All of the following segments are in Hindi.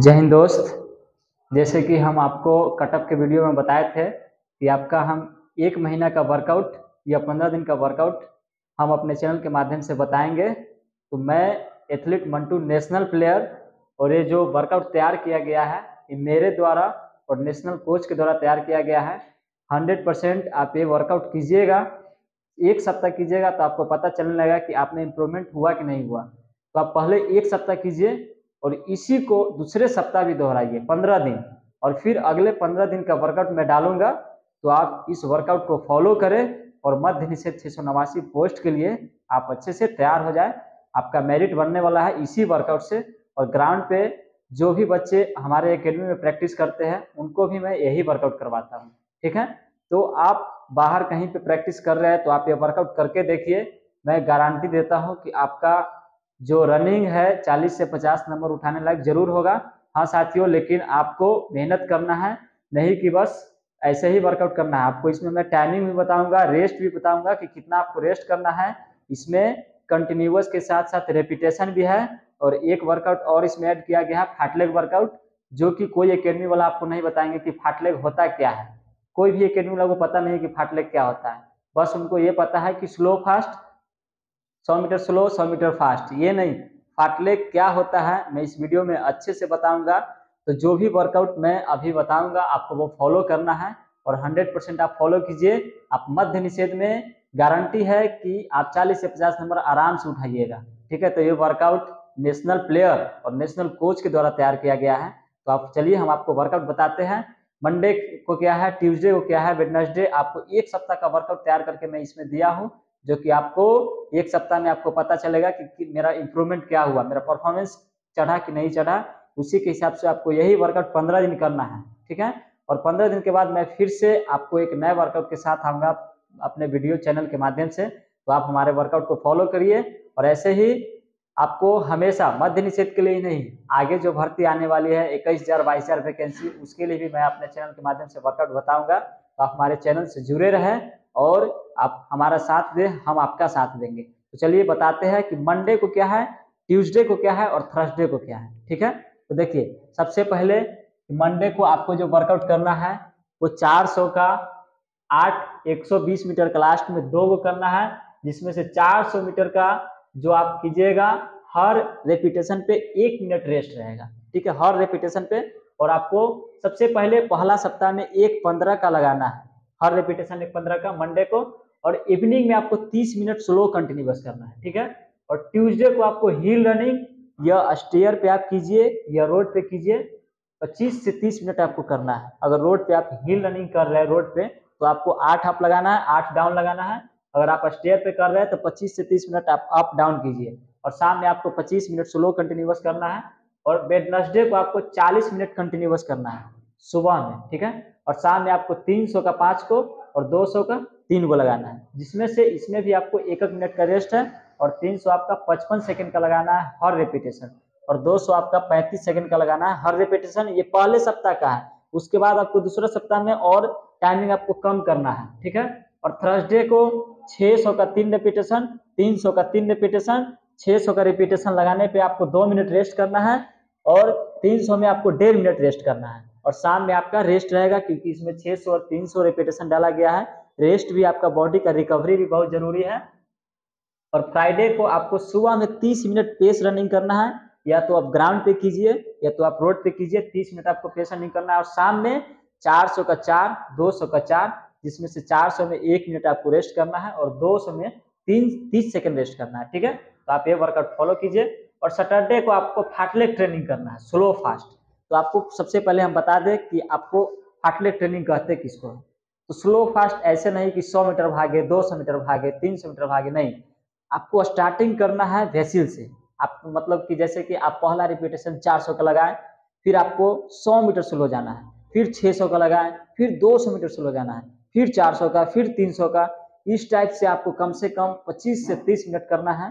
जय हिंद दोस्त। जैसे कि हम आपको कटअप के वीडियो में बताए थे कि आपका हम एक महीना का वर्कआउट या पंद्रह दिन का वर्कआउट हम अपने चैनल के माध्यम से बताएँगे। तो मैं एथलीट मंटू नेशनल प्लेयर और ये जो वर्कआउट तैयार किया गया है, ये मेरे द्वारा और नेशनल कोच के द्वारा तैयार किया गया है। हंड्रेड परसेंट आप ये वर्कआउट कीजिएगा। एक सप्ताह कीजिएगा तो आपको पता चलने लगेगा कि आप में इम्प्रूवमेंट हुआ कि नहीं हुआ। तो आप पहले एक सप्ताह कीजिए और इसी को दूसरे सप्ताह भी दोहराइए, पंद्रह दिन। और फिर अगले पंद्रह दिन का वर्कआउट मैं डालूँगा तो आप इस वर्कआउट को फॉलो करें और मध्य निषेध छः सौ नवासी पोस्ट के लिए आप अच्छे से तैयार हो जाए। आपका मेरिट बनने वाला है इसी वर्कआउट से। और ग्राउंड पे जो भी बच्चे हमारे एकेडमी में प्रैक्टिस करते हैं, उनको भी मैं यही वर्कआउट करवाता हूँ। ठीक है? तो आप बाहर कहीं पे प्रैक्टिस कर रहे हैं तो आप ये वर्कआउट करके देखिए। मैं गारंटी देता हूँ कि आपका जो रनिंग है 40 से 50 नंबर उठाने लायक ज़रूर होगा। हाँ साथियों, लेकिन आपको मेहनत करना है, नहीं कि बस ऐसे ही वर्कआउट करना है। आपको इसमें मैं टाइमिंग भी बताऊँगा रेस्ट भी बताऊँगा कि कितना आपको रेस्ट करना है। इसमें कंटिन्यूस के साथ साथ रेपिटेशन भी है और एक वर्कआउट और इसमें ऐड किया गया है फाटलेग वर्कआउट जो कि कोई एकेडमी वाला आपको नहीं बताएँगे कि फाटलेग होता क्या है। कोई भी एकेडमी वाला को पता नहीं कि फाटलेग क्या होता है। बस उनको ये पता है कि स्लो फास्ट सौ मीटर स्लो, सौ मीटर फास्ट। ये नहीं फाटलेग क्या होता है, मैं इस वीडियो में अच्छे से बताऊँगा। तो जो भी वर्कआउट मैं अभी बताऊँगा, आपको वो फॉलो करना है और 100 परसेंट आप फॉलो कीजिए। आप मध्य निषेध में गारंटी है कि आप 40 से 50 नंबर आराम से उठाइएगा। ठीक है तो ये वर्कआउट नेशनल प्लेयर और नेशनल कोच के द्वारा तैयार किया गया है। तो आप चलिए, हम आपको वर्कआउट बताते हैं। मंडे को क्या है ट्यूसडे को क्या है वेडनेसडे आपको एक सप्ताह का वर्कआउट तैयार करके मैं इसमें दिया हूँ। जो कि आपको एक सप्ताह में आपको पता चलेगा कि, कि मेरा इंप्रूवमेंट क्या हुआ मेरा परफॉर्मेंस चढ़ा कि नहीं चढ़ा उसी के हिसाब से आपको यही वर्कआउट पंद्रह दिन करना है ठीक है? और पंद्रह दिन के बाद मैं फिर से आपको एक नए वर्कआउट के साथ आऊँगा अपने वीडियो चैनल के माध्यम से तो आप हमारे वर्कआउट को फॉलो करिए और ऐसे ही आपको हमेशा मध्य निषेध के लिए ही नहीं आगे जो भर्ती आने वाली है इक्कीस हज़ार बाईस हज़ार वैकेंसी उसके लिए भी मैं अपने चैनल के माध्यम से वर्कआउट बताऊँगा तो आप हमारे चैनल से जुड़े रहें और आप, हमारा साथ दें, हम आपका साथ देंगे। तो चलिए बताते हैं कि मंडे को क्या है ट्यूसडे को क्या है और थर्सडे को क्या है, ठीक है? तो देखिए, सबसे पहले मंडे को आपको जो वर्कआउट करना है, वो 400 का 8 120 मीटर का लास्ट में दो को करना है, जिसमें से 400 मीटर का जो आप कीजिएगा, हर रेपिटेशन पे एक मिनट रेस्ट रहेगा, ठीक है? हर रेपिटेशन पे और आपको सबसे पहले पहला सप्ताह में एक पंद्रह का लगाना है। हर रेपिटेशन एक पंद्रह का मंडे को, और इवनिंग में आपको तीस मिनट स्लो कंटिन्यूस करना है, ठीक है? और ट्यूजडे को आपको हील रनिंग या स्टेयर पे आप कीजिए या रोड पे कीजिए 25 से 30 मिनट आपको करना है। अगर रोड पे आप हिल रनिंग कर रहे हैं रोड पे तो आपको आठ अप लगाना है, आठ डाउन लगाना है। अगर आप स्टेयर पे कर रहे हैं तो 25 से 30 मिनट आप अप डाउन कीजिए। और शाम में आपको 25 मिनट स्लो कंटिन्यूस करना है। और वेडनेसडे को आपको 40 मिनट कंटिन्यूस करना है। सुबह में, ठीक है? और शाम में आपको 300 का पाँच को और 200 का तीन को लगाना है। जिसमें से, इसमें भी आपको एक एक मिनट का रेस्ट है और 300 आपका 55 सेकंड का लगाना है हर रेपिटेशन और 200 आपका 35 सेकंड का लगाना है हर रेपिटेशन ये पहले सप्ताह का है। उसके बाद आपको दूसरे सप्ताह में और टाइमिंग आपको कम करना है, ठीक है? और थर्सडे को 600 का तीन रेपिटेशन 300 का तीन रेपिटेशन 600 का रिपीटेशन लगाने पे आपको दो मिनट रेस्ट करना है और 300 में आपको डेढ़ मिनट रेस्ट करना है। और शाम में आपका रेस्ट रहेगा क्योंकि इसमें 600 और 300 रेपिटेशन डाला गया है। रेस्ट भी आपका बॉडी का रिकवरी भी बहुत ज़रूरी है। और फ्राइडे को आपको सुबह में 30 मिनट पेस रनिंग करना है। या तो आप ग्राउंड पे कीजिए, या तो आप रोड पे कीजिए 30 मिनट आपको पेस रनिंग करना है। और शाम में 400 का चार 200 का चार, जिसमें से 400 में एक मिनट आपको रेस्ट करना है और 200 में तीन, तीस सेकेंड रेस्ट करना है, ठीक है? तो आप ये वर्कआउट फॉलो कीजिए। और सैटरडे को आपको फाटलेक ट्रेनिंग करना है स्लो फास्ट तो आपको सबसे पहले हम बता दें कि आपको फाटलेक ट्रेनिंग कहते हैं किसको? तो स्लो, फास्ट ऐसे नहीं कि 100 मीटर भागे 200 मीटर भागे 300 मीटर भागे, नहीं। आपको स्टार्टिंग करना है वैसिल से। आप मतलब कि जैसे कि आप पहला रिपीटेशन 400 का लगाएँ, फिर आपको 100 मीटर स्लो जाना है, फिर 600 का लगाएँ, फिर 200 मीटर स्लो जाना है, फिर 400 का, फिर 300 का। इस टाइप से आपको कम से कम 25 से 30 मिनट करना है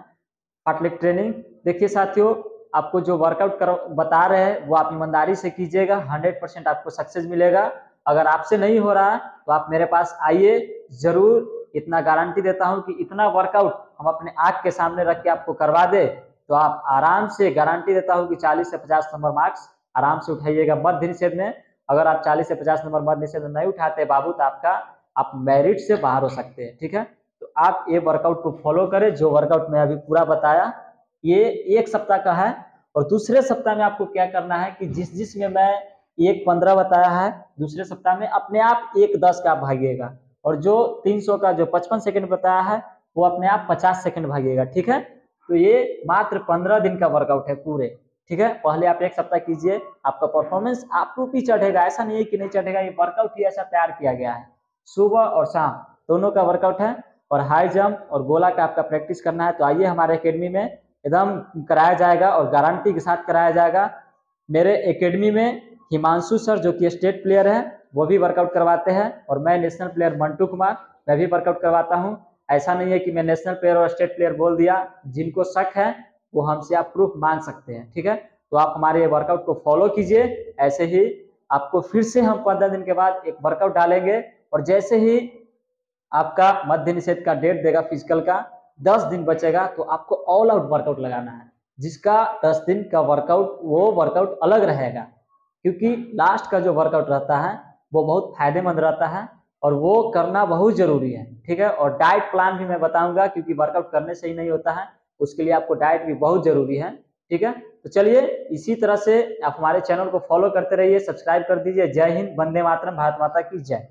फाटलिक ट्रेनिंग। देखिए साथियों आपको जो वर्कआउट कर, बता रहे हैं, वो आप ईमानदारी से कीजिएगा हंड्रेड परसेंट आपको सक्सेस मिलेगा। अगर आपसे नहीं हो रहा है तो आप मेरे पास आइए, ज़रूर इतना गारंटी देता हूँ कि इतना वर्कआउट हम अपने आँख के सामने रख के आपको करवा दे तो आप आराम से गारंटी देता हूँ कि 40 से 50 नंबर मार्क्स आराम से उठाइएगा मध्य निषेध में। अगर आप 40 से 50 नंबर मध्य निषेध में नहीं उठाते, बाबू तो आपका, आप मेरिट से बाहर हो सकते हैं, ठीक है? तो आप ये वर्कआउट को फॉलो करें, जो वर्कआउट मैं अभी पूरा बताया ये एक सप्ताह का है और दूसरे सप्ताह में आपको क्या करना है कि जिस जिस में मैं एक पंद्रह बताया है, दूसरे सप्ताह में अपने आप एक दस का भागिएगा। और जो 300 का, जो 55 सेकंड बताया है, वो अपने आप 50 सेकंड भागिएगा, ठीक है? तो ये मात्र 15 दिन का वर्कआउट है पूरे, ठीक है? पहले आप एक सप्ताह कीजिए, आपका परफॉर्मेंस आपको भी चढ़ेगा, ऐसा नहीं है कि नहीं चढ़ेगा, ये वर्कआउट ही ऐसा तैयार किया गया है। सुबह और शाम दोनों का वर्कआउट है और हाई जंप और गोला का आपका प्रैक्टिस करना है। तो आइए हमारे अकेडमी में एकदम कराया जाएगा और गारंटी के साथ कराया जाएगा। मेरे एकेडमी में हिमांशु सर, जो कि स्टेट प्लेयर है, वो भी वर्कआउट करवाते हैं और मैं नेशनल प्लेयर मंटू कुमार, मैं भी वर्कआउट करवाता हूँ। ऐसा नहीं है कि मैं नेशनल प्लेयर और स्टेट प्लेयर बोल दिया। जिनको शक है, वो हमसे आप प्रूफ मांग सकते हैं, ठीक है? तो आप हमारे वर्कआउट को फॉलो कीजिए। ऐसे ही आपको फिर से हम पंद्रह दिन के बाद एक वर्कआउट डालेंगे और जैसे ही आपका मध्य निषेध का डेट देगा फ़िज़िकल का दस दिन बचेगा तो आपको ऑल आउट वर्कआउट लगाना है। जिसका दस दिन का वर्कआउट वो वर्कआउट अलग रहेगा। क्योंकि लास्ट का जो वर्कआउट रहता है, वो बहुत फ़ायदेमंद रहता है और वो करना बहुत ज़रूरी है, ठीक है? और डाइट प्लान भी मैं बताऊँगा, क्योंकि वर्कआउट करने से ही नहीं होता है, उसके लिए आपको डाइट भी बहुत ज़रूरी है, ठीक है? तो चलिए, इसी तरह से आप हमारे चैनल को फॉलो करते रहिए सब्सक्राइब कर दीजिए। जय हिंद, वंदे मातरम, भारत माता की जय।